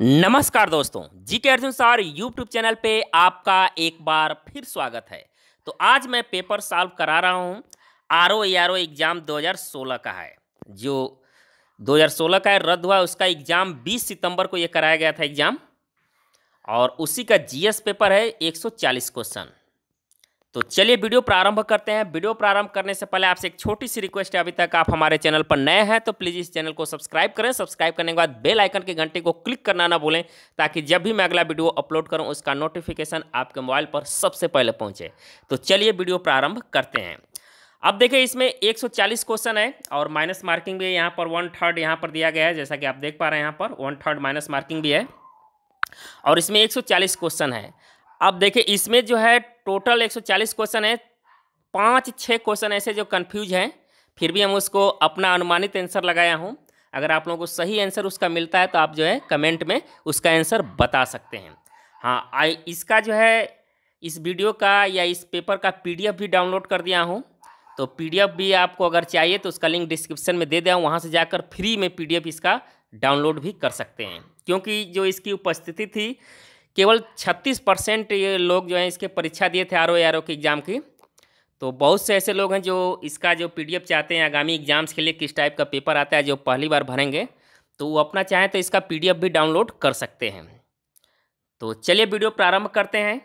नमस्कार दोस्तों जी के अर्जुन सार यूट्यूब चैनल पे आपका एक बार फिर स्वागत है। तो आज मैं पेपर सॉल्व करा रहा हूँ R O R O exam 2016 का है। जो 2016 का है, रद्द हुआ, उसका एग्ज़ाम 20 सितंबर को ये कराया गया था एग्ज़ाम। और उसी का जीएस पेपर है 140 क्वेश्चन। तो चलिए वीडियो प्रारंभ करते हैं। वीडियो प्रारंभ करने से पहले आपसे एक छोटी सी रिक्वेस्ट है, अभी तक आप हमारे चैनल पर नए हैं तो प्लीज़ इस चैनल को सब्सक्राइब करें। सब्सक्राइब करने के बाद बेल आइकन के घंटे को क्लिक करना ना भूलें, ताकि जब भी मैं अगला वीडियो अपलोड करूँ, उसका नोटिफिकेशन आपके मोबाइल पर सबसे पहले पहुँचे। तो चलिए वीडियो प्रारंभ करते हैं। अब देखिए, इसमें 140 क्वेश्चन है, और माइनस मार्किंग भी है यहाँ पर, वन थर्ड यहाँ पर दिया गया है, जैसा कि आप देख पा रहे हैं यहाँ पर, वन थर्ड माइनस मार्किंग भी है। और इसमें 140 क्वेश्चन है। अब देखिए, इसमें जो है टोटल 140 क्वेश्चन है। पाँच छः क्वेश्चन ऐसे जो कन्फ्यूज़ हैं, फिर भी हम उसको अपना अनुमानित आंसर लगाया हूँ। अगर आप लोगों को सही आंसर उसका मिलता है तो आप जो है कमेंट में उसका आंसर बता सकते हैं। हाँ आई, इसका जो है, इस वीडियो का या इस पेपर का पीडीएफ भी डाउनलोड कर दिया हूँ। तो पीडीएफ भी आपको अगर चाहिए तो उसका लिंक डिस्क्रिप्शन में दे दिया वहाँ से जाकर फ्री में पीडीएफ इसका डाउनलोड भी कर सकते हैं। क्योंकि जो इसकी उपस्थिति थी केवल 36 परसेंट ये लोग जो हैं इसके परीक्षा दिए थे आर ओ आर के एग्ज़ाम की। तो बहुत से ऐसे लोग हैं जो इसका जो पीडीएफ चाहते हैं, आगामी एग्ज़ाम्स के लिए किस टाइप का पेपर आता है, जो पहली बार भरेंगे तो वो अपना चाहें तो इसका पीडीएफ भी डाउनलोड कर सकते हैं। तो चलिए वीडियो प्रारंभ करते हैं।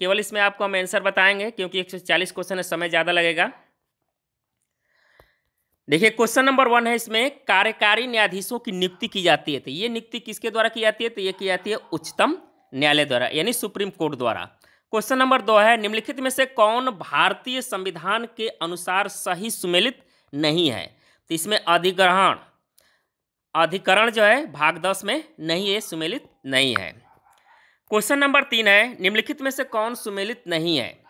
केवल इसमें आपको हम आंसर बताएँगे, क्योंकि 140 क्वेश्चन है समय ज़्यादा लगेगा। देखिए, क्वेश्चन नंबर वन है इसमें, कार्यकारी न्यायाधीशों की नियुक्ति की जाती है। तो ये नियुक्ति किसके द्वारा की जाती है? तो ये की जाती है उच्चतम न्यायालय द्वारा, यानी सुप्रीम कोर्ट द्वारा। क्वेश्चन नंबर दो है, निम्नलिखित में से कौन भारतीय संविधान के अनुसार सही सुमेलित नहीं है? तो इसमें अधिग्रहण, अधिकरण जो है, भाग दस में नहीं है, सुमेलित नहीं है। क्वेश्चन नंबर तीन है, निम्नलिखित में से कौन सुमेलित नहीं है?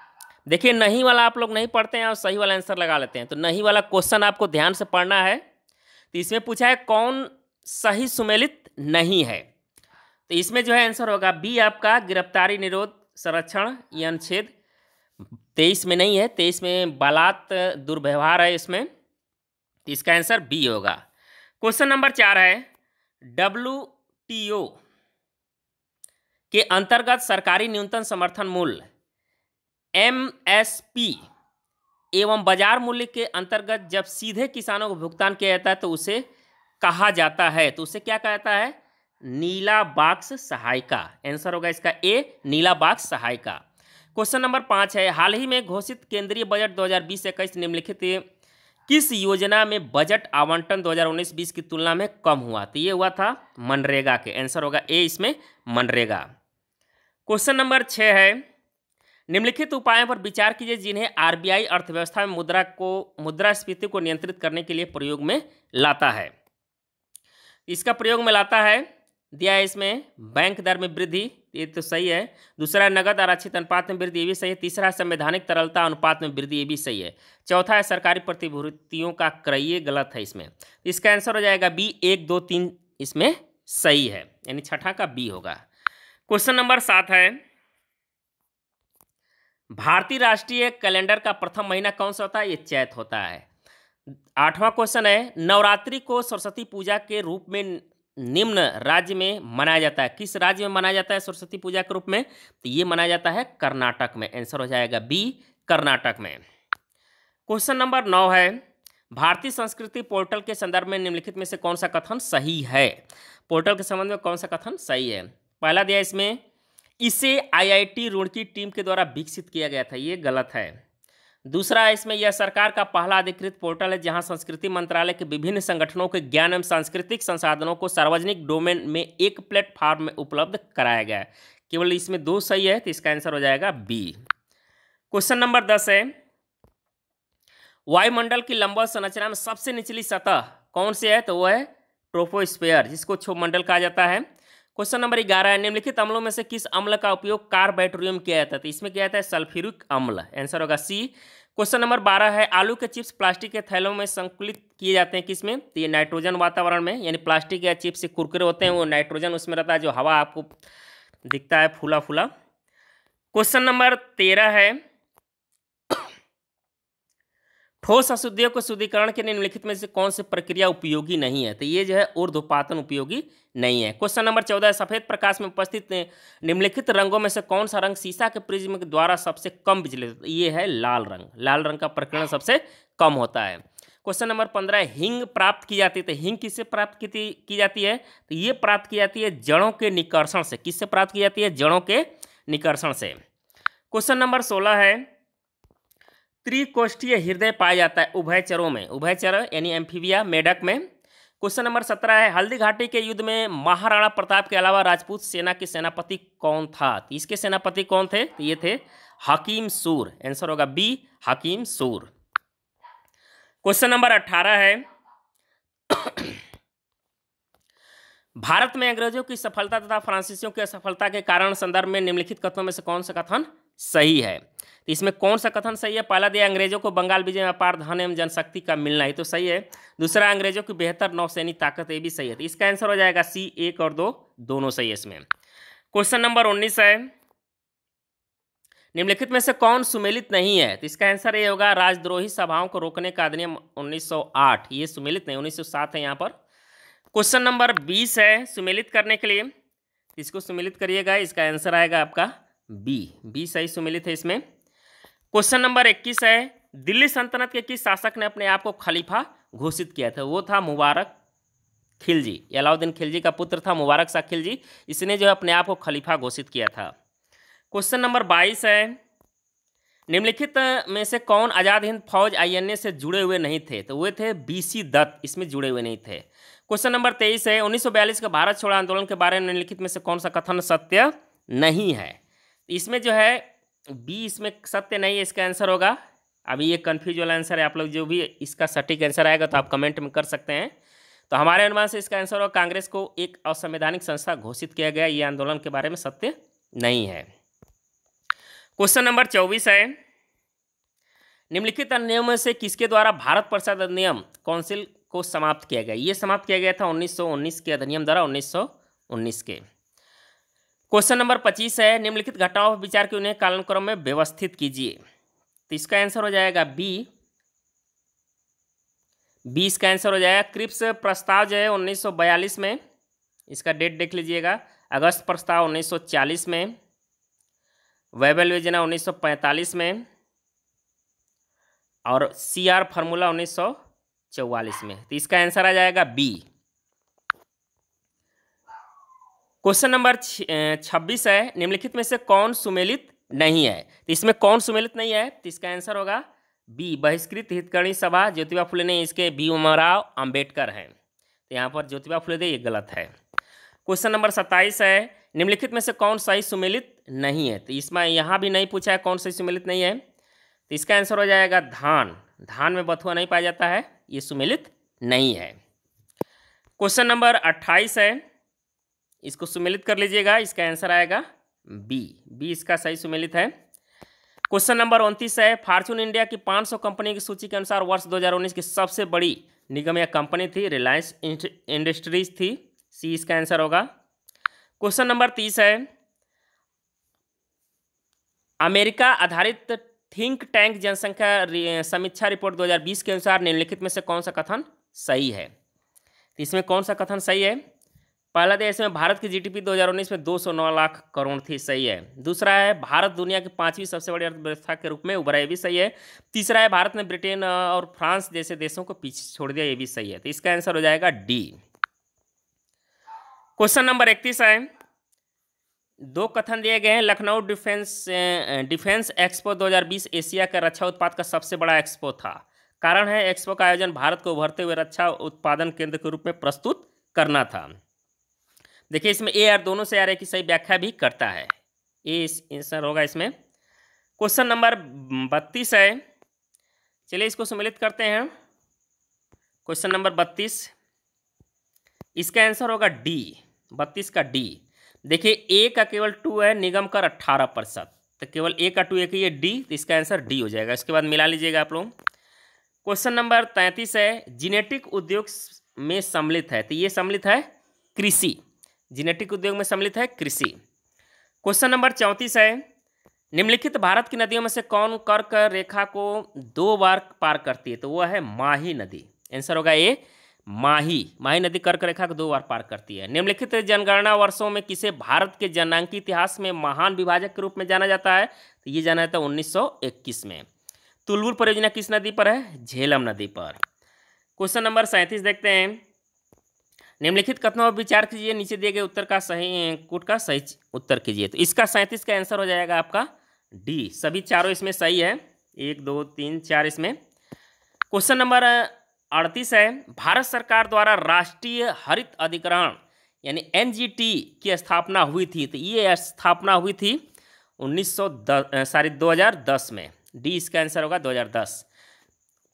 देखिए, नहीं वाला आप लोग नहीं पढ़ते हैं और सही वाला आंसर लगा लेते हैं। तो नहीं वाला क्वेश्चन आपको ध्यान से पढ़ना है। तो इसमें पूछा है, कौन सही सुमेलित नहीं है? तो इसमें जो है आंसर होगा बी आपका, गिरफ्तारी, निरोध, संरक्षण या अनुच्छेद तेईस में नहीं है, तेईस में बालात दुर्व्यवहार है इसमें। तो इसका आंसर बी होगा। क्वेश्चन नंबर चार है डब्ल्यू टी ओ के अंतर्गत सरकारी न्यूनतम समर्थन मूल्य एम एस पी एवं बाज़ार मूल्य के अंतर्गत जब सीधे किसानों को भुगतान किया जाता है तो उसे कहा जाता है। तो उसे क्या कहता है? नीला बाक्स सहायिका। आंसर होगा इसका ए नीला बाक्स सहायिका। क्वेश्चन नंबर पाँच है। हाल ही में घोषित केंद्रीय बजट 2020 इक्कीस निम्नलिखित किस योजना में बजट आवंटन 2019-20 की तुलना में कम हुआ? तो ये हुआ था मनरेगा के। आंसर होगा ए इसमें, मनरेगा। क्वेश्चन नंबर छः है। निम्नलिखित उपायों पर विचार कीजिए जिन्हें आरबीआई अर्थव्यवस्था में मुद्रा को, मुद्रास्फीति को नियंत्रित करने के लिए प्रयोग में लाता है। इसका प्रयोग में लाता है दिया है इसमें, बैंक दर में वृद्धि, ये तो सही है। दूसरा, नगद आरक्षित अनुपात में वृद्धि, ये भी सही है। तीसरा, संवैधानिक तरलता अनुपात में वृद्धि, ये भी सही है। चौथा है, सरकारी प्रतिभूतियों का क्रय गलत है इसमें। इसका आंसर हो जाएगा बी, एक, दो, तीन, इसमें सही है। यानी छठा का बी होगा। क्वेश्चन नंबर सात है, भारतीय राष्ट्रीय कैलेंडर का प्रथम महीना कौन सा होता है? ये चैत होता है। आठवां क्वेश्चन है, नवरात्रि को सरस्वती पूजा के रूप में निम्न राज्य में मनाया जाता है। किस राज्य में मनाया जाता है सरस्वती पूजा के रूप में? तो ये मनाया जाता है कर्नाटक में। आंसर हो जाएगा बी, कर्नाटक में। क्वेश्चन नंबर नौ है, भारतीय संस्कृति पोर्टल के संदर्भ में निम्नलिखित में से कौन सा कथन सही है? पोर्टल के संबंध में कौन सा कथन सही है? पहला दिया इसमें, इसे आईआईटी रुड़की टीम के द्वारा विकसित किया गया था। ये गलत है। दूसरा, इसमें यह सरकार का पहला अधिकृत पोर्टल है, जहाँ संस्कृति मंत्रालय के विभिन्न संगठनों के ज्ञान एवं सांस्कृतिक संसाधनों को सार्वजनिक डोमेन में एक प्लेटफॉर्म में उपलब्ध कराया गया है। केवल इसमें दो सही है तो इसका आंसर हो जाएगा बी। क्वेश्चन नंबर दस है, वायुमंडल की लंबा संरचना में सबसे निचली सतह कौन से है? तो वह है ट्रोपोस्फेयर, जिसको क्षोभमंडल कहा जाता है। क्वेश्चन नंबर ग्यारह निम्नलिखित अम्लों में से किस अम्ल का उपयोग कार कार्बैट्रियम किया जाता है तो इसमें क्या जाता है सल्फ्यूरिक अम्ल। आंसर होगा सी क्वेश्चन नंबर बारह है, आलू के चिप्स प्लास्टिक के थैलों में संकुलित किए जाते हैं किसमें? तो ये नाइट्रोजन वातावरण में, यानी प्लास्टिक या चिप्स कुरकुरे होते हैं, वो नाइट्रोजन उसमें रहता है, जो हवा आपको दिखता है फूला फूला क्वेश्चन नंबर तेरह है ठोस अशुद्धियों के शुद्धिकरण के लिए निम्नलिखित में से कौन सी प्रक्रिया उपयोगी नहीं है? तो ये जो है ऊर्ध्वपातन उपयोगी नहीं है। क्वेश्चन नंबर चौदह सफ़ेद प्रकाश में उपस्थित निम्नलिखित रंगों में से कौन सा रंग सीसा के प्रिज्म के द्वारा सबसे कम बिजली ये है लाल रंग। लाल रंग का प्रकरण सबसे कम होता है। क्वेश्चन नंबर पंद्रह हिंग प्राप्त की जाती है। तो हिंग किससे प्राप्त की जाती है? तो ये प्राप्त की जाती है जड़ों के निकर्षण से। किससे प्राप्त की जाती है? जड़ों के निकर्षण से। क्वेश्चन नंबर सोलह है त्रिकोष्ठीय हृदय पाया जाता है उभयचरों में। उभयचर यानी एम्फीबिया, मेढक में। क्वेश्चन नंबर सत्रह है, हल्दी घाटी के युद्ध में महाराणा प्रताप के अलावा राजपूत सेना के सेनापति कौन था? तो इसके सेनापति कौन थे? तो ये थे हकीम सूर। आंसर होगा बी, हकीम सूर। क्वेश्चन नंबर अट्ठारह है, भारत में अंग्रेज़ों की सफलता तथा फ्रांसीसियों की असफलता के कारण संदर्भ में निम्नलिखित कथनों में से कौन सा कथन सही है। तो इसमें कौन सा कथन सही है? पहला दिया, अंग्रेज़ों को बंगाल विजय में अपार धन एवं जनशक्ति का मिलना ही तो सही है। दूसरा, अंग्रेज़ों की बेहतर नौसैनी ताकत ये भी सही है। तो इसका आंसर हो जाएगा सी, एक और दो, दोनों सही है इसमें। क्वेश्चन नंबर उन्नीस है। निम्नलिखित में से कौन सुमेलित नहीं है? तो इसका आंसर ये होगा, राजद्रोही सभाओं को रोकने का अधिनियम 1908 ये सुमेलित नहीं 1907 है यहाँ पर। क्वेश्चन नंबर 20 है, सुमेलित करने के लिए। इसको सुमेलित करिएगा, इसका आंसर आएगा आपका। बी बी सही सुमेलित है इसमें। क्वेश्चन नंबर इक्कीस है, दिल्ली सल्तनत के किस शासक ने अपने आप को खलीफा घोषित किया था? वो था मुबारक खिलजी, अलाउद्दीन खिलजी का पुत्र था मुबारक शाह खिलजी। इसने जो है अपने आप को खलीफा घोषित किया था। क्वेश्चन नंबर बाईस है, निम्नलिखित में से कौन आज़ाद हिंद फौज आईएनए से जुड़े हुए नहीं थे? तो वे थे बीसी दत्त, इसमें जुड़े हुए नहीं थे। क्वेश्चन नंबर तेईस है 1942 के भारत छोड़ो आंदोलन के बारे में निम्नलिखित में से कौन सा कथन सत्य नहीं है? इसमें जो है बी इसमें सत्य नहीं है, इसका आंसर होगा। अभी ये कन्फ्यूज़ वाला आंसर है, आप लोग जो भी इसका सटीक आंसर आएगा तो आप कमेंट में कर सकते हैं। तो हमारे अनुमान से इसका आंसर होगा, कांग्रेस को एक असंवैधानिक संस्था घोषित किया गया, ये आंदोलन के बारे में सत्य नहीं है। क्वेश्चन नंबर चौबीस है, निम्नलिखित नियमों से किसके द्वारा भारत प्रसाद अधिनियम काउंसिल को समाप्त किया गया? ये समाप्त किया गया था 1919 के अधिनियम द्वारा 1919 के। क्वेश्चन नंबर पच्चीस है, निम्नलिखित घटनाओं पर विचार के उन्हें कालक्रम में व्यवस्थित कीजिए। तो इसका आंसर हो जाएगा बी बी इसका आंसर हो जाएगा, क्रिप्स प्रस्ताव जो है 1942 में, इसका डेट देख लीजिएगा, अगस्त प्रस्ताव 1940 में वेबल योजना 1945 में, और सी आर फार्मूला 1944 में। तो इसका आंसर आ जाएगा बी क्वेश्चन नंबर छब्बीस है। निम्नलिखित में से कौन सुमेलित नहीं है? तो इसमें कौन सुमेलित नहीं है? तो इसका आंसर होगा बी बहिष्कृत हितकर्णी सभा। ज्योतिबा फुले ने इसके बी उमराव अंबेडकर हैं। तो यहाँ पर ज्योतिबा फुले दे, ये गलत है। क्वेश्चन नंबर सत्ताईस है। निम्नलिखित में से कौन सही सुमेलित नहीं है? तो इसमें यहाँ भी नहीं पूछा है कौन सही सुमेलित नहीं है। तो इसका आंसर हो जाएगा धान। धान में बथुआ नहीं पाया जाता है, ये सुमेलित नहीं है। क्वेश्चन नंबर अट्ठाईस है। इसको सुमेलित कर लीजिएगा, इसका आंसर आएगा बी बी इसका सही सुमेलित है। क्वेश्चन नंबर उनतीस है। फॉर्चून इंडिया की 500 कंपनी की सूची के अनुसार वर्ष 2019 की सबसे बड़ी निगम या कंपनी थी रिलायंस इंडस्ट्रीज़ थी। सी इसका आंसर होगा। क्वेश्चन नंबर तीस है। अमेरिका आधारित थिंक टैंक जनसंख्या समीक्षा रिपोर्ट 2020 के अनुसार निम्नलिखित में से कौन सा कथन सही है? तो इसमें कौन सा कथन सही है? पहला देश में भारत की जीडीपी 2019 में 209 लाख करोड़ थी, सही है। दूसरा है भारत दुनिया की पांचवी सबसे बड़ी अर्थव्यवस्था के रूप में उभरा, ये भी सही है। तीसरा है भारत ने ब्रिटेन और फ्रांस जैसे देशों को पीछे छोड़ दिया, ये भी सही है। तो इसका आंसर हो जाएगा डी। क्वेश्चन नंबर इकतीस है। दो कथन दिए गए हैं। Lucknow defence defence expo 2020 Asia का रक्षा उत्पाद का सबसे बड़ा एक्सपो था। कारण है एक्सपो का आयोजन भारत को उभरते हुए रक्षा उत्पादन केंद्र के रूप में प्रस्तुत करना था। देखिए, इसमें ए आर दोनों से आ रहे की सही व्याख्या भी करता है। ए आंसर होगा इसमें। क्वेश्चन नंबर बत्तीस है। चलिए इसको सम्मिलित करते हैं। क्वेश्चन नंबर बत्तीस। इसका आंसर होगा डी बत्तीस का डी देखिए ए का केवल टू है, निगम कर अट्ठारह प्रतिशत। तो केवल ए का टू एक ही है डी तो इसका आंसर डी हो जाएगा। इसके बाद मिला लीजिएगा आप लोग। क्वेश्चन नंबर तैंतीस है जीनेटिक उद्योग में सम्मिलित है। तो ये सम्मिलित है कृषि। जेनेटिक उद्योग में सम्मिलित है कृषि। क्वेश्चन नंबर चौंतीस है, निम्नलिखित भारत की नदियों में से कौन कर्क रेखा को दो बार पार करती है? तो वह है माही नदी। आंसर होगा ए, माही। माही नदी कर्क रेखा को दो बार पार करती है। निम्नलिखित जनगणना वर्षों में किसे भारत के जनांकी इतिहास में महान विभाजक के रूप में जाना जाता है? तो ये जाना जाता है उन्नीस सौ इक्कीस में। तुलबुल परियोजना किस नदी पर है? झेलम नदी पर। क्वेश्चन नंबर सैंतीस देखते हैं। निम्नलिखित कथनों पर विचार कीजिए, नीचे दिए गए उत्तर का सही, कुट का सही उत्तर कीजिए। तो इसका सैंतीस का आंसर हो जाएगा आपका डी सभी चारों इसमें सही है। एक, दो, तीन, चार इसमें। क्वेश्चन नंबर अड़तीस है। भारत सरकार द्वारा राष्ट्रीय हरित अधिकरण, यानी एनजीटी की स्थापना हुई थी। तो ये स्थापना हुई थी उन्नीस सौ सॉरी दो में। डी इसका आंसर होगा 2010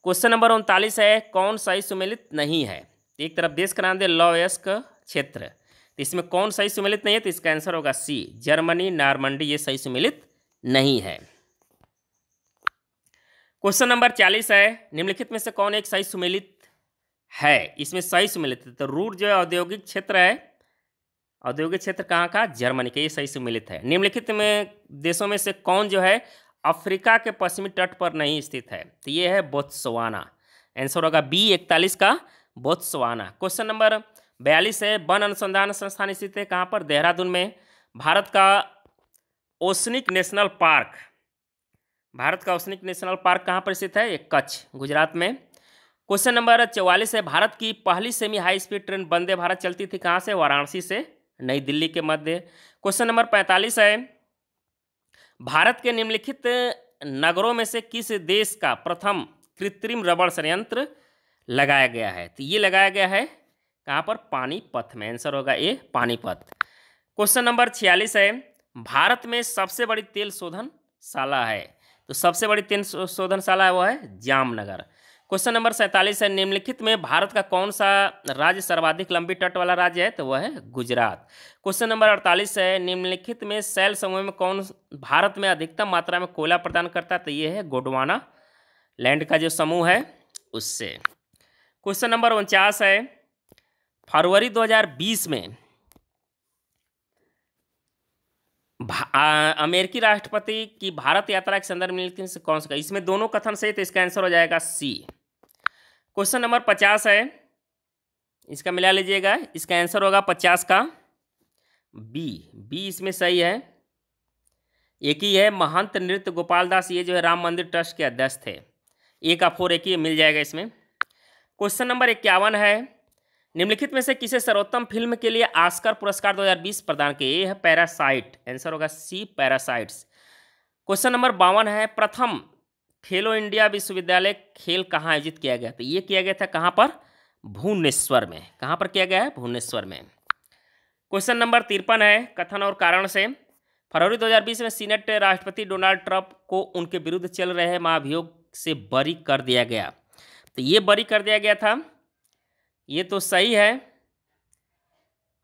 क्वेश्चन नंबर उनतालीस है, कौन सही सुमेलित नहीं है? एक तरफ़ देश का नाम दे लॉयस्क क्षेत्र। तो इसमें कौन सही सुमेलित नहीं है? तो इसका आंसर होगा सी जर्मनी, नारमंडी, ये सही सुमेलित नहीं है। क्वेश्चन नंबर चालीस है। निम्नलिखित में से कौन एक सही सुमेलित है? इसमें सही सुमेलित है तो रूट जो है औद्योगिक क्षेत्र है। औद्योगिक क्षेत्र कहाँ का? जर्मनी का, ये सही सुमेलित है। निम्नलिखित में देशों में से कौन जो है अफ्रीका के पश्चिमी तट पर नहीं स्थित है? तो ये है बोत्सवाना। आंसर होगा बी इकतालीस का। बोत्सवाना। क्वेश्चन नंबर बयालीस है, वन अनुसंधान संस्थान स्थित है कहाँ पर? देहरादून में। भारत का ओसनिक नेशनल पार्क। भारत का ओसनिक नेशनल पार्क कहाँ पर स्थित है? कच्छ, गुजरात में। क्वेश्चन नंबर चौवालीस है, भारत की पहली semi high speed train Vande Bharat चलती थी कहाँ से? वाराणसी से, नई दिल्ली के मध्य। क्वेश्चन नंबर पैंतालीस है, भारत के निम्नलिखित नगरों में से किस देश का प्रथम कृत्रिम रबड़ संयंत्र लगाया गया है। तो ये लगाया गया है कहाँ पर? पानीपत में। आंसर होगा ए पानीपत क्वेश्चन नंबर छियालीस है। भारत में सबसे बड़ी तेल शोधन शाला है। तो सबसे बड़ी तेल शोधनशाला है वो है जामनगर। क्वेश्चन नंबर सैंतालीस है। निम्नलिखित में भारत का कौन सा राज्य सर्वाधिक लंबी तट वाला राज्य है? तो वह है गुजरात। क्वेश्चन नंबर अड़तालीस है। निम्नलिखित में सैल समूह में कौन भारत में अधिकतम मात्रा में कोयला प्रदान करता है? तो ये है गोडवाना लैंड का जो समूह है, उससे। क्वेश्चन नंबर उनचास है। फरवरी 2020 में आ, अमेरिकी राष्ट्रपति की भारत यात्रा के संदर्भ में से कौन सा? इसमें दोनों कथन सही तो इसका आंसर हो जाएगा सी। क्वेश्चन नंबर पचास है। इसका मिला लीजिएगा इसका आंसर होगा पचास का। बी बी इसमें सही है। एक ही है महंत नृत्य गोपाल दास ये जो है राम मंदिर ट्रस्ट के अध्यक्ष थे। एक का फोर एक ही मिल जाएगा इसमें। क्वेश्चन नंबर इक्यावन है। निम्नलिखित में से किसे सर्वोत्तम फ़िल्म के लिए आस्कर पुरस्कार 2020 प्रदान किए? ये है पैरासाइट। आंसर होगा सी, पैरासाइट्स। क्वेश्चन नंबर बावन है, प्रथम खेलो इंडिया विश्वविद्यालय खेल कहाँ आयोजित किया गया? तो ये किया गया था कहाँ पर? भुवनेश्वर में। कहाँ पर किया गया है? भुवनेश्वर में। क्वेश्चन नंबर तिरपन है, कथन और कारण से फरवरी 2020 में सीनेट राष्ट्रपति डोनाल्ड ट्रंप को उनके विरुद्ध चल रहे महाभियोग से बरी कर दिया गया। तो ये बरी कर दिया गया था। ये तो सही है।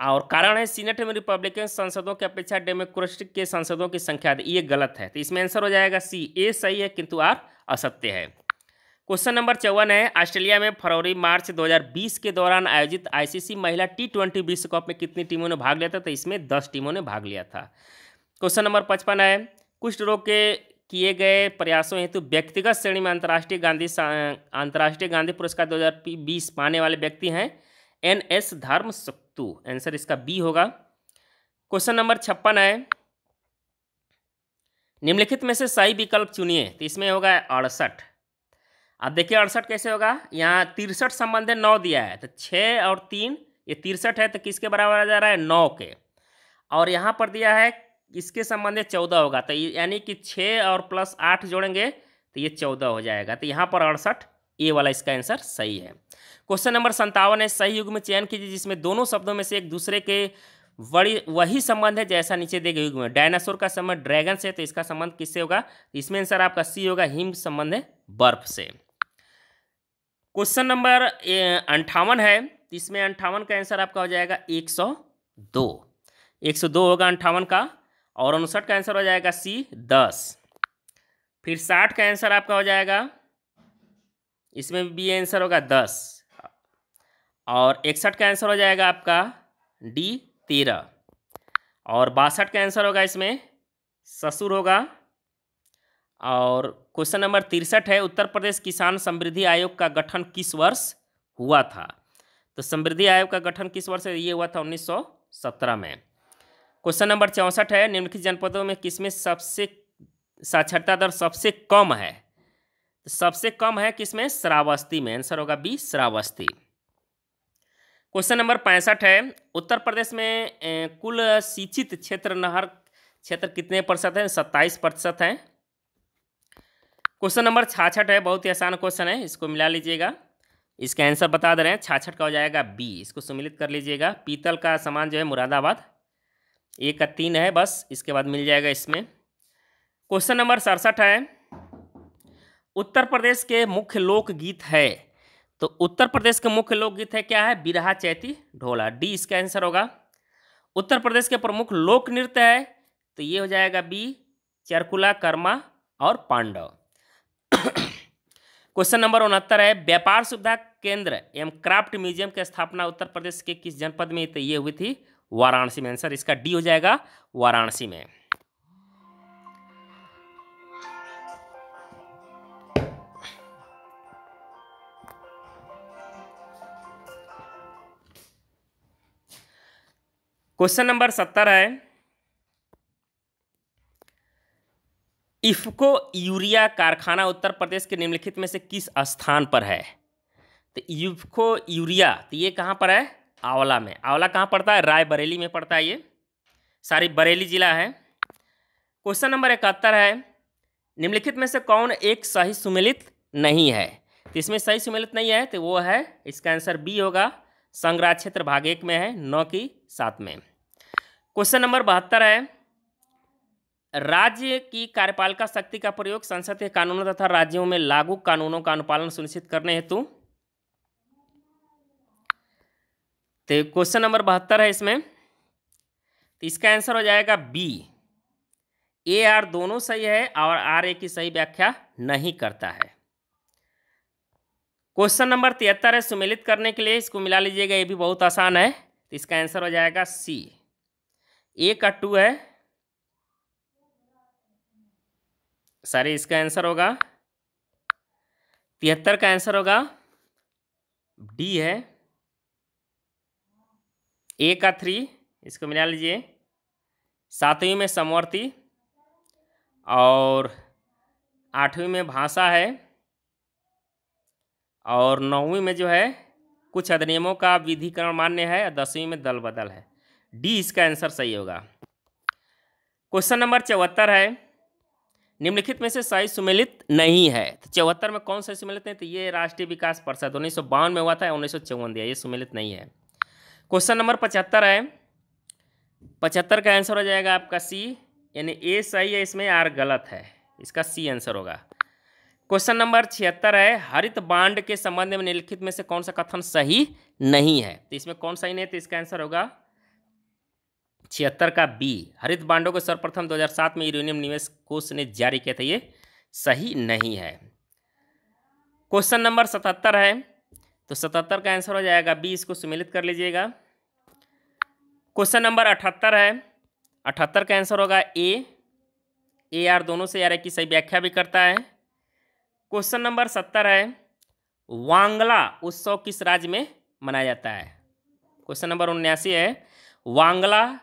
और कारण है सीनेट में रिपब्लिकन सांसदों की अपेक्षा डेमोक्रेटिक के सांसदों की संख्या ये गलत है। तो इसमें आंसर हो जाएगा सी, ए सही है, किंतु आर असत्य है। क्वेश्चन नंबर चौवन है, ऑस्ट्रेलिया में फरवरी, मार्च 2020 के दौरान आयोजित आईसीसी महिला टी ट्वेंटी विश्व कप में कितनी टीमों ने भाग लिया था? तो इसमें दस टीमों ने भाग लिया था। क्वेश्चन नंबर पचपन है, कुष्ठ रोग के किए गए प्रयासों हेतु व्यक्तिगत श्रेणी में अंतर्राष्ट्रीय गांधी अंतर्राष्ट्रीय गांधी पुरस्कार 2020 पाने वाले व्यक्ति हैं एन एस धर्म सुक्तु आंसर इसका बी होगा। क्वेश्चन नंबर छप्पन है। निम्नलिखित में से सही विकल्प चुनिए तो इसमें होगा अड़सठ। अब देखिए अड़सठ कैसे होगा? यहाँ तिरसठ संबंध नौ दिया है तो छः और तीन, ये तिरसठ है तो किसके बराबर आ जा रहा है? नौ के। और यहाँ पर दिया है इसके संबंध में चौदह होगा? तो यानी कि छः और प्लस आठ जोड़ेंगे तो ये चौदह हो जाएगा। तो यहाँ पर अड़सठ ए वाला इसका आंसर सही है। क्वेश्चन नंबर संतावन है, सही युग में चयन कीजिए, जिसमें दोनों शब्दों में से एक दूसरे के बड़ी वही संबंध है, जैसा नीचे देखे युग में डायनासोर का संबंध ड्रैगन से तो इसका संबंध किससे होगा? इसमें आंसर आपका सी होगा, हिम संबंध है, बर्फ़ से। क्वेश्चन नंबर अंठावन है, इसमें अंठावन का आंसर आपका हो जाएगा, एक सौ दो। एक सौ दो होगा अंठावन का और उनसठ का आंसर हो जाएगा सी, दस। फिर साठ का आंसर आपका हो जाएगा, इसमें बी आंसर होगा दस। और इकसठ का आंसर हो जाएगा आपका डी, तेरह। और बासठ का आंसर होगा इसमें ससुर होगा। और क्वेश्चन नंबर तिरसठ है, उत्तर प्रदेश किसान समृद्धि आयोग का गठन किस वर्ष हुआ था? तो समृद्धि आयोग का गठन किस वर्ष ये हुआ था? 1917 में। क्वेश्चन नंबर चौंसठ है, निम्नलिखित जनपदों में किसमें सबसे साक्षरता दर सबसे कम है? तो सबसे कम है किसमें? श्रावस्ती में। आंसर होगा बी, श्रावस्ती। क्वेश्चन नंबर पैंसठ है, उत्तर प्रदेश में कुल सिंचित क्षेत्र नहर क्षेत्र कितने प्रतिशत है? सत्ताईस प्रतिशत है। क्वेश्चन नंबर छाछठ है, बहुत ही आसान क्वेश्चन है, इसको मिला लीजिएगा। इसका आंसर बता दे रहे हैं, छाछठ का हो जाएगा बी। इसको सम्मिलित कर लीजिएगा। पीतल का सामान जो है मुरादाबाद। एक का तीन है, बस, इसके बाद मिल जाएगा इसमें। क्वेश्चन नंबर सड़सठ है। उत्तर प्रदेश के मुख्य लोकगीत है। तो उत्तर प्रदेश के मुख्य लोकगीत है क्या है? बिरहा चैती ढोला। डी, इसका आंसर होगा। उत्तर प्रदेश के प्रमुख लोक नृत्य है तो ये हो जाएगा बी, चरकुला, कर्मा और पांडव। क्वेश्चन नंबर उनहत्तर है। व्यापार सुविधा केंद्र एवं क्राफ्ट म्यूज़ियम की स्थापना उत्तर प्रदेश के किस जनपद में तो ये हुई थी वाराणसी में। आंसर इसका डी हो जाएगा वाराणसी में। क्वेश्चन नंबर सत्तर है। इफको यूरिया कारखाना उत्तर प्रदेश के निम्नलिखित में से किस स्थान पर है? तो इफको यूरिया तो ये कहाँ पर है? आंवला में। आंवला कहाँ पड़ता है? रायबरेली में पड़ता है ये। सारी बरेली जिला है। क्वेश्चन नंबर इकहत्तर है। निम्नलिखित में से कौन एक सही सुमिलित नहीं है? तो इसमें सही सुमिलित नहीं है तो वो है, इसका आंसर बी होगा। संग्रह क्षेत्र भाग एक में है, नौ की सात में। क्वेश्चन नंबर बहत्तर है। राज्य की कार्यपालिका शक्ति का प्रयोग संसद के कानूनों तथा राज्यों में लागू कानूनों का अनुपालन सुनिश्चित करने हेतु तो क्वेश्चन नंबर बहत्तर है इसमें। तो इसका आंसर हो जाएगा बी ए आर दोनों सही है और आर ए की सही व्याख्या नहीं करता है। क्वेश्चन नंबर तिहत्तर है, सुमेलित करने के लिए इसको मिला लीजिएगा, ये भी बहुत आसान है। तो इसका आंसर हो जाएगा सी ए का टू है। सॉरी इसका आंसर होगा। तिहत्तर का आंसर होगा। डी है। ए का थ्री इसको मिला लीजिए। सातवीं में समवर्ती और आठवीं में भाषा है। और नौवीं में जो है, कुछ अधिनियमों का विधिकरण मान्य है, और दसवीं में दल बदल है। डी इसका आंसर सही होगा। क्वेश्चन नंबर चौहत्तर है। निम्नलिखित में से सही सुमेलित नहीं है। तो चौहत्तर में कौन सा सुमेलित है तो ये राष्ट्रीय विकास परिषद, उन्नीस सौ बावन में हुआ था, उन्नीस सौ चौवन दिया। ये सुमेलित नहीं है। क्वेश्चन नंबर पचहत्तर है। पचहत्तर का आंसर हो जाएगा आपका सी, यानी ए सही है, इसमें आर गलत है। इसका सी आंसर होगा। क्वेश्चन नंबर छिहत्तर है, हरित बांड के संबंध में निलिखित में से कौन सा कथन सही नहीं है? तो इसमें कौन सही नहीं है तो इसका आंसर होगा छिहत्तर का बी। हरित बांडों को सर्वप्रथम 2007 में यूरेनियम निवेश कोष ने जारी किया था, ये सही नहीं है। क्वेश्चन नंबर सतहत्तर है तो सतहत्तर का आंसर हो जाएगा बी, इसको सम्मिलित कर लीजिएगा। क्वेश्चन नंबर अठहत्तर है। अठहत्तर का आंसर होगा ए। ए आर दोनों से यार की सही व्याख्या भी करता है। क्वेश्चन नंबर सत्तर है। वांगला उत्सव किस राज्य में मनाया जाता है? क्वेश्चन नंबर उन्यासी है। वांगला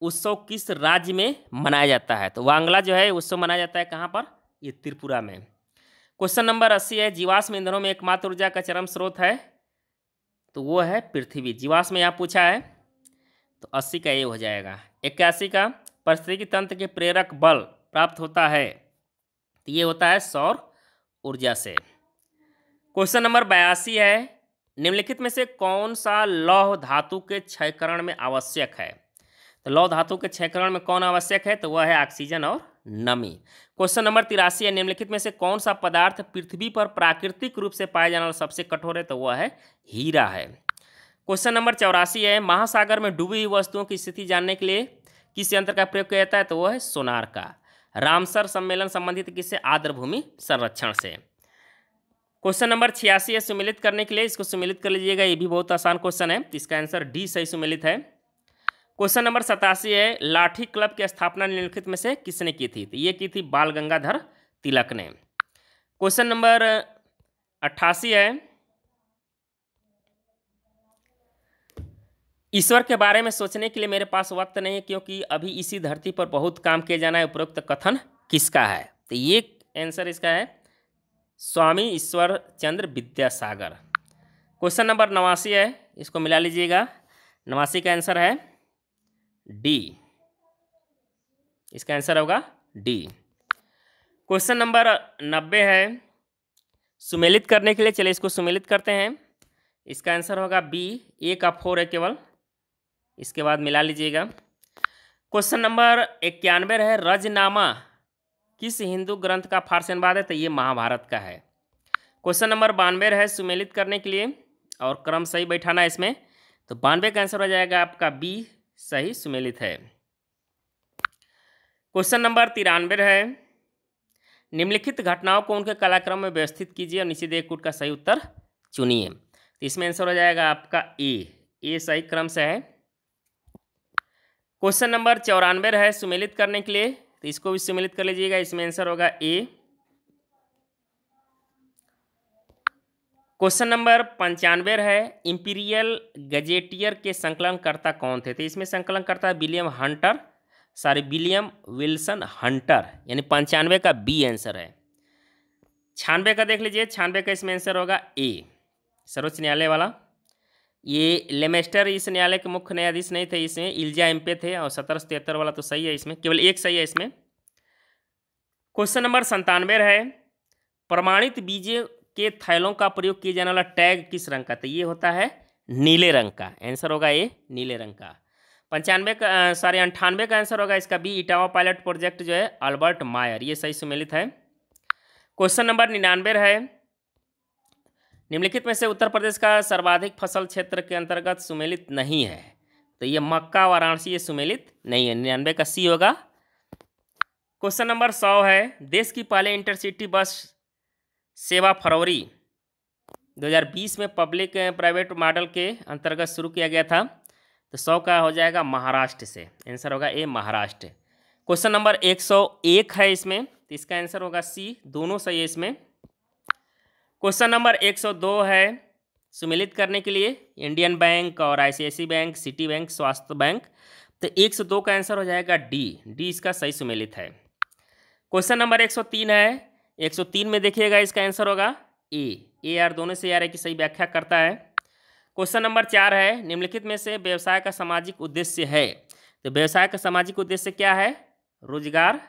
उत्सव किस राज्य में मनाया जाता है? तो वांगला जो है, उत्सव मनाया जाता है कहाँ पर? ये त्रिपुरा में। क्वेश्चन नंबर अस्सी है। जीवाश्म ईंधनों में एकमात्र ऊर्जा का चरम स्रोत है। तो वो है पृथ्वी। जीवाश्म यहाँ पूछा है। तो अस्सी का ये हो जाएगा। इक्यासी का परिस्थितिकी तंत्र के प्रेरक बल प्राप्त होता है। तो ये होता है सौर ऊर्जा से। क्वेश्चन नंबर बयासी है, निम्नलिखित में से कौन सा लौह धातु के क्षयकरण में आवश्यक है? तो लौह धातु के क्षयकरण में कौन आवश्यक है? तो वह है ऑक्सीजन और नमी। क्वेश्चन नंबर तिरासी है, निम्नलिखित में से कौन सा पदार्थ पृथ्वी पर प्राकृतिक रूप से पाया जाने वाला सबसे कठोर है? तो वह है हीरा है। क्वेश्चन नंबर चौरासी है, महासागर में डूबी हुई वस्तुओं की स्थिति जानने के लिए किस यंत्र का प्रयोग किया जाता है? तो वह है सोनार का। रामसर सम्मेलन संबंधित किससे आर्द्रभूमि संरक्षण से? क्वेश्चन नंबर छियासी है, सुमिलित करने के लिए, इसको सुमिलित कर लीजिएगा, ये भी बहुत आसान क्वेश्चन है, इसका आंसर डी सही सुमिलित है। क्वेश्चन नंबर सतासी है, लाठी क्लब की स्थापना निम्नलिखित में से किसने की थी? तो ये की थी बाल गंगाधर तिलक ने। क्वेश्चन नंबर अट्ठासी है ईश्वर के बारे में सोचने के लिए मेरे पास वक्त नहीं है, क्योंकि अभी इसी धरती पर बहुत काम किया जाना है। उपरोक्त कथन किसका है? तो ये आंसर इसका है, स्वामी ईश्वर चंद्र विद्यासागर। क्वेश्चन नंबर नवासी है, इसको मिला लीजिएगा। नवासी का आंसर है डी इसका आंसर होगा डी क्वेश्चन नंबर नब्बे है, सुमेलित करने के लिए, चलिए इसको सुमेलित करते हैं। इसका आंसर होगा बी ए का फोर है केवल। इसके बाद मिला लीजिएगा। क्वेश्चन नंबर इक्यानवे है रजनामा किस हिंदू ग्रंथ का फारसी अनुवाद है? तो ये महाभारत का है। क्वेश्चन नंबर बानवे है सुमेलित करने के लिए और क्रम सही बैठाना है इसमें। तो बानवे का आंसर हो जाएगा आपका बी, सही, सुमेलित है। क्वेश्चन नंबर तिरानवे है निम्नलिखित घटनाओं को उनके कलाक्रम में व्यवस्थित कीजिए और नीचे दे कूट का सही उत्तर चुनिए। तो इसमें आंसर हो जाएगा आपका ए। ए सही क्रम से है। क्वेश्चन नंबर चौरानवे है सुमेलित करने के लिए। तो इसको भी सुमेलित कर लीजिएगा, इसमें आंसर होगा ए। क्वेश्चन नंबर पंचानवे है, इंपीरियल गजेटियर के संकलनकर्ता कौन थे? तो इसमें संकलनकर्ता William Hunter, sorry, William Wilson Hunter, यानी पंचानवे का बी आंसर है। छियानवे का देख लीजिए छियानवे का इसमें आंसर होगा ए, सर्वोच्च न्यायालय वाला। ये लेमेस्टर इस न्यायालय के मुख्य न्यायाधीश नहीं थे, इसमें इल्जा एमपे थे और सत्रह सौ तिहत्तर वाला तो सही है इसमें, केवल एक सही है इसमें। क्वेश्चन नंबर संतानवे है प्रमाणित बीजे के थैलों का प्रयोग किए जाने वाला टैग किस रंग का तो ये होता है नीले रंग का, आंसर होगा ये नीले रंग का। पंचानवे का सॉरी, अंठानवे का आंसर होगा इसका, बी, इटावा पायलट प्रोजेक्ट जो है, अल्बर्ट मायर, ये सही सुमेलित है। क्वेश्चन नंबर निन्यानवे है निम्नलिखित में से उत्तर प्रदेश का सर्वाधिक फ़सल क्षेत्र के अंतर्गत सुमेलित नहीं है। तो ये मक्का, वाराणसी, ये सुमेलित नहीं है। निन्यानवे का सी होगा। क्वेश्चन नंबर सौ है। देश की पहले इंटरसिटी बस सेवा फरवरी 2020 में पब्लिक प्राइवेट मॉडल के अंतर्गत शुरू किया गया था। तो सौ का हो जाएगा महाराष्ट्र से। आंसर होगा ए, महाराष्ट्र। क्वेश्चन नंबर 101 है इसमें। तो इसका आंसर होगा सी। दोनों सही है इसमें। क्वेश्चन नंबर 102 है, सुमिलित करने के लिए इंडियन बैंक और आईसीआईसी बैंक, सिटी बैंक, स्वास्थ्य बैंक। तो 102 का आंसर हो जाएगा डी डी इसका सही सुमिलित है। क्वेश्चन नंबर 103 है 103 में देखिएगा इसका आंसर होगा ए ए आर दोनों से आर की सही व्याख्या करता है। क्वेश्चन नंबर चार है, निम्नलिखित में से व्यवसाय का सामाजिक उद्देश्य है। तो व्यवसाय का सामाजिक उद्देश्य क्या है? रोज़गार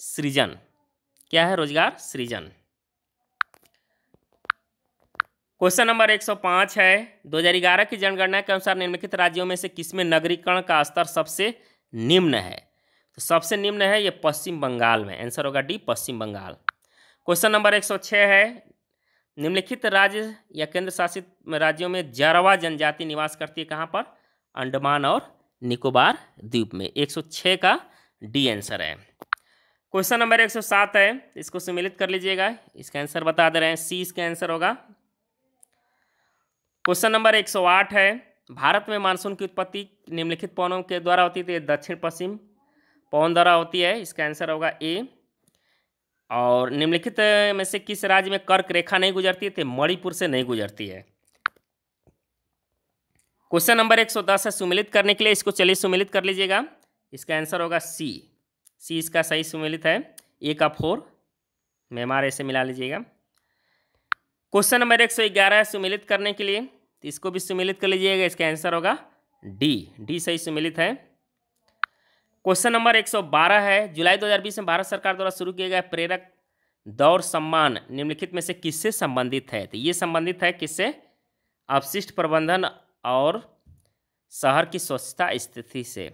सृजन। क्या है? रोज़गार सृजन। क्वेश्चन नंबर 105 है। 2011 की जनगणना के अनुसार निम्नलिखित राज्यों में से किसमें नगरीकरण का स्तर सबसे निम्न है? तो सबसे निम्न है ये पश्चिम बंगाल में। आंसर होगा D Paschim Bengal. Question number 106 है। निम्नलिखित राज्य या केंद्र शासित राज्यों में जारवा जनजाति निवास करती है कहाँ पर? अंडमान और निकोबार द्वीप में। 106 का डी आंसर है। क्वेश्चन नंबर 107 है। इसको सम्मिलित कर लीजिएगा। इसका आंसर बता दे रहे हैं। सी इसका आंसर होगा क्वेश्चन नंबर 108 है। भारत में मानसून की उत्पत्ति निम्नलिखित पवनों के द्वारा होती है तो दक्षिण पश्चिम पवन द्वारा होती है। इसका आंसर होगा ए। और निम्नलिखित में से किस राज्य में कर्क रेखा नहीं गुजरती है तो मणिपुर से नहीं गुजरती है। क्वेश्चन नंबर 110 है, सुमिलित करने के लिए इसको चलिए सुमिलित कर लीजिएगा। इसका आंसर होगा सी। सी इसका सही सुमिलित है। ए का फोर। मेमार ऐसे मिला लीजिएगा। क्वेश्चन नंबर एक सौ ग्यारह है, सुमिलित करने के लिए। तो इसको भी सम्मिलित कर लीजिएगा, इसका आंसर होगा डी। डी सही सम्मिलित है। क्वेश्चन नंबर 112 है। जुलाई 2020 में भारत सरकार द्वारा शुरू किया गया प्रेरक दौर सम्मान निम्नलिखित में से किससे संबंधित है? तो ये संबंधित है किससे? अपशिष्ट प्रबंधन और शहर की स्वच्छता स्थिति से।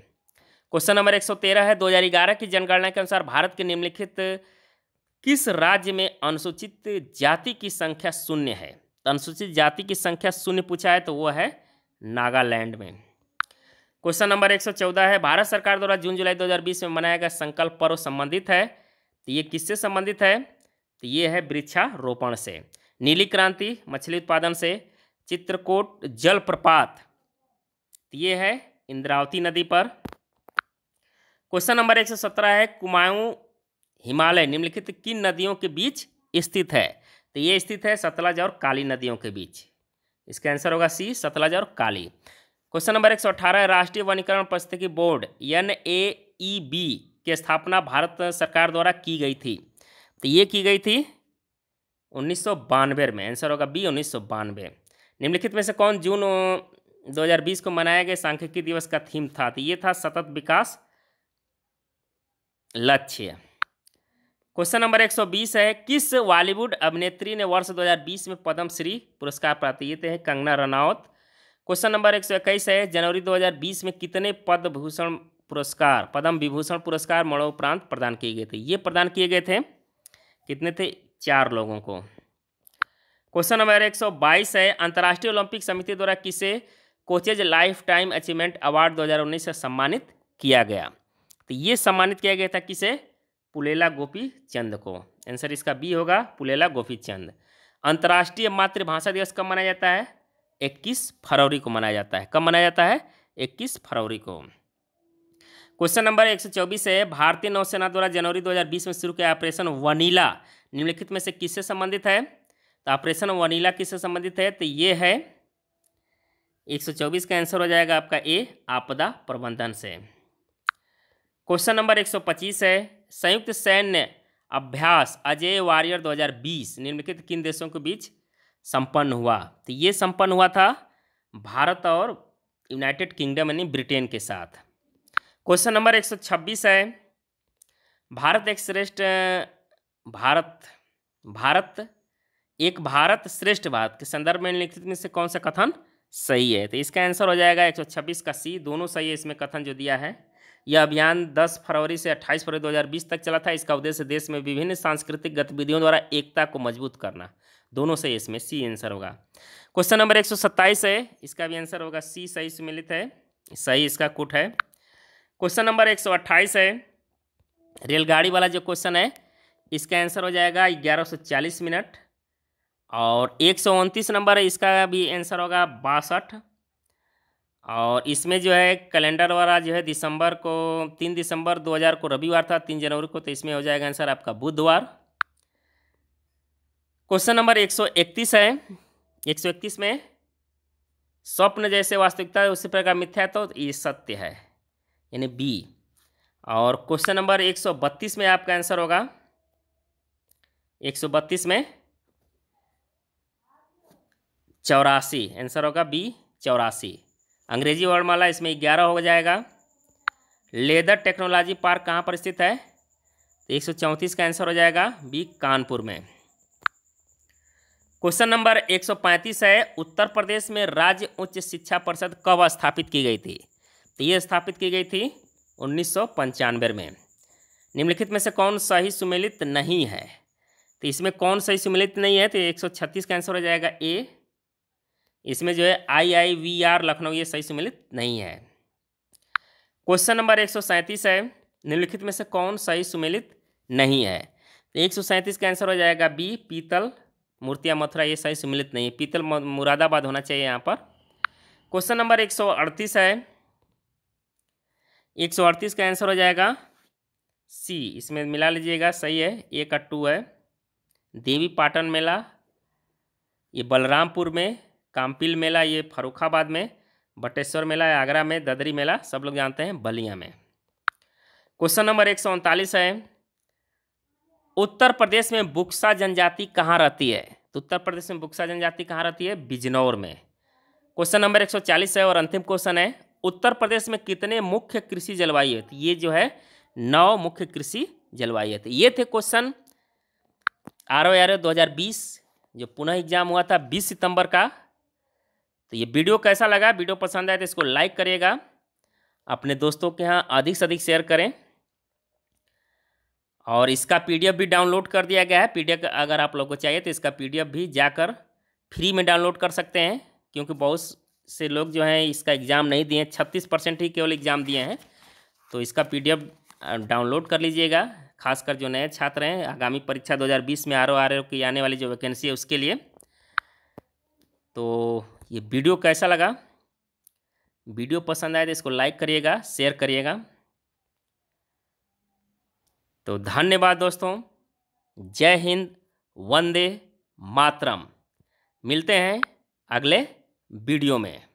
क्वेश्चन नंबर 113 है। 2011 की जनगणना के अनुसार भारत के निम्नलिखित किस राज्य में अनुसूचित जाति की संख्या शून्य है? तो अनुसूचित जाति की संख्या शून्य पूछा है तो वो है नागालैंड में। क्वेश्चन नंबर 114 है, भारत सरकार द्वारा जून जुलाई 2020 में मनाया गया संकल्प पर्व संबंधित है। तो ये किससे संबंधित है? तो ये है वृक्षारोपण से, नीली क्रांति, मछली उत्पादन से, चित्रकूट, जलप्रपात। तो ये है इंद्रावती नदी पर। क्वेश्चन नंबर एक सौ सत्रह है, कुमाऊं हिमालय निम्नलिखित किन नदियों के बीच स्थित है? तो ये स्थित है सतलज और काली नदियों के बीच। इसका आंसर होगा सी, सतलज और काली। क्वेश्चन नंबर एक सौ अठारह राष्ट्रीय वनीकरण पारिस्थितिकी board, N A E B, की स्थापना भारत सरकार द्वारा की गई थी। तो ये की गई थी उन्नीस सौ बानवे में। आंसर होगा बी, उन्नीस सौ बानवे। निम्नलिखित में से कौन जून 2020 को मनाया गया सांख्यिकी दिवस का थीम था? तो ये था सतत विकास लक्ष्य। क्वेश्चन नंबर 120 है, किस बॉलीवुड अभिनेत्री ने वर्ष 2020 में पद्म श्री पुरस्कार प्राप्त किए थे? कंगना रनौत। क्वेश्चन नंबर 121 है, जनवरी 2020 में कितने पद्म भूषण पुरस्कार, पद्म विभूषण पुरस्कार मरणोपरांत प्रदान किए गए थे? ये प्रदान किए गए थे कितने थे? चार लोगों को। क्वेश्चन नंबर 122 है, अंतर्राष्ट्रीय ओलंपिक समिति द्वारा किसे coaches lifetime achievement award 2019 से सम्मानित किया गया? तो ये सम्मानित किया गया था किसे? पुलेला गोपी चंद को। आंसर इसका बी होगा, पुलेला गोपी चंद। अंतर्राष्ट्रीय मातृभाषा दिवस कब मनाया जाता है? 21 फरवरी को मनाया जाता है। कब मनाया जाता है? 21 फरवरी को। क्वेश्चन नंबर 124 है। भारतीय नौसेना द्वारा जनवरी 2020 में शुरू किया ऑपरेशन वनीला। निम्नलिखित में से किससे संबंधित है? तो ऑपरेशन वनीला किससे संबंधित है? तो ये है 124 का आंसर हो जाएगा आपका ए आपदा प्रबंधन से। क्वेश्चन नंबर 125 है। संयुक्त सैन्य अभ्यास अजय वॉरियर 2020 निम्नलिखित किन देशों के बीच संपन्न हुआ? तो ये संपन्न हुआ था भारत और यूनाइटेड किंगडम यानी ब्रिटेन के साथ। क्वेश्चन नंबर 126 है। भारत एक श्रेष्ठ, भारत भारत एक भारत श्रेष्ठ भारत के संदर्भ में निम्नलिखित में से कौन सा कथन सही है? तो इसका आंसर हो जाएगा 126 का सी। दोनों सही है इसमें कथन जो दिया है। यह अभियान 10 फरवरी से 28 फरवरी 2020 तक चला था। इसका उद्देश्य देश में विभिन्न सांस्कृतिक गतिविधियों द्वारा एकता को मज़बूत करना। दोनों सही इसमें सी आंसर होगा। क्वेश्चन नंबर एक सौ सत्ताइस है। इसका भी आंसर होगा सी सही सम्मिलित है। सही इसका कुट है। क्वेश्चन नंबर एक सौ अट्ठाइस है। रेलगाड़ी वाला जो क्वेश्चन है, इसका आंसर हो जाएगा ग्यारह मिनट। और एक सौ उनतीस नंबर है। इसका भी आंसर होगा बासठ। और इसमें जो है, कैलेंडर वाला जो है, दिसंबर को, तीन दिसंबर 2000 को रविवार था, तीन जनवरी को तो इसमें हो जाएगा आंसर आपका बुधवार। क्वेश्चन नंबर 131 है। 131 में, स्वप्न जैसे वास्तविकता है, उसी प्रकार मिथ्या तो ये सत्य है, यानी बी। और क्वेश्चन नंबर 132 में आपका आंसर होगा। 132 में, चौरासी, आंसर होगा बी, चौरासी। अंग्रेज़ी वर्णमाला इसमें ग्यारह हो जाएगा। लेदर टेक्नोलॉजी पार्क कहाँ पर स्थित है? तो एक सौ चौंतीस का आंसर हो जाएगा बी कानपुर में। क्वेश्चन नंबर एक सौ पैंतीस है, उत्तर प्रदेश में राज्य उच्च शिक्षा परिषद कब स्थापित की गई थी? तो ये स्थापित की गई थी उन्नीस सौ पंचानवे में। निम्नलिखित में से कौन सही सुमेलित नहीं है? तो इसमें कौन सही सुमेलित नहीं है? तो एक सौ छत्तीस का आंसर हो जाएगा ए इसमें जो है I I V R Lucknow ये सही सम्मिलित नहीं है। क्वेश्चन नंबर एक सौ सैंतीस है, निम्नलिखित में से कौन सही सुमेलित नहीं है? तो एक सौ सैंतीस का आंसर हो जाएगा बी पीतल, मूर्तिया मथुरा, ये सही सुमिलित नहीं है। पीतल मुरादाबाद होना चाहिए यहाँ पर। क्वेश्चन नंबर एक सौ अड़तीस है, एक सौ अड़तीस का आंसर हो जाएगा सी इसमें मिला लीजिएगा, सही है ए का टू है। देवी पाटन मेला, ये बलरामपुर में कामपिल मेला, ये फरुखाबाद में, बटेश्वर मेला है आगरा में, ददरी मेला, सब लोग जानते हैं बलिया में। क्वेश्चन नंबर एक सौ उनतालीस है, उत्तर प्रदेश में बुक्सा जनजाति कहाँ रहती है? तो उत्तर प्रदेश में बुक्सा जनजाति कहाँ रहती है? बिजनौर में। क्वेश्चन नंबर एक सौ चालीस है और अंतिम क्वेश्चन है, उत्तर प्रदेश में कितने मुख्य कृषि जलवायु है? ये जो है, नौ मुख्य कृषि जलवायु है। ये थे क्वेश्चन आर ओ आर दो जो पुनः एग्ज़ाम हुआ था, बीस सितंबर का तो ये वीडियो कैसा लगा? वीडियो पसंद आए तो इसको लाइक करिएगा। अपने दोस्तों के यहाँ अधिक से अधिक शेयर करें। और इसका पीडीएफ भी डाउनलोड कर दिया गया है। पीडीएफ अगर आप लोग को चाहिए तो इसका पीडीएफ भी जाकर फ्री में डाउनलोड कर सकते हैं। क्योंकि बहुत से लोग जो हैं इसका एग्ज़ाम नहीं दिए छत्तीस परसेंट ही केवल एग्ज़ाम दिए हैं। तो इसका पीडीएफ डाउनलोड कर लीजिएगा। खासकर जो नए छात्र हैं, आगामी परीक्षा 2020 में आर ओ, आर की आने वाली जो वैकेंसी है उसके लिए। तो ये वीडियो कैसा लगा? वीडियो पसंद आए तो इसको लाइक करिएगा, शेयर करिएगा। तो धन्यवाद दोस्तों। जय हिंद, वंदे मातरम। मिलते हैं अगले वीडियो में।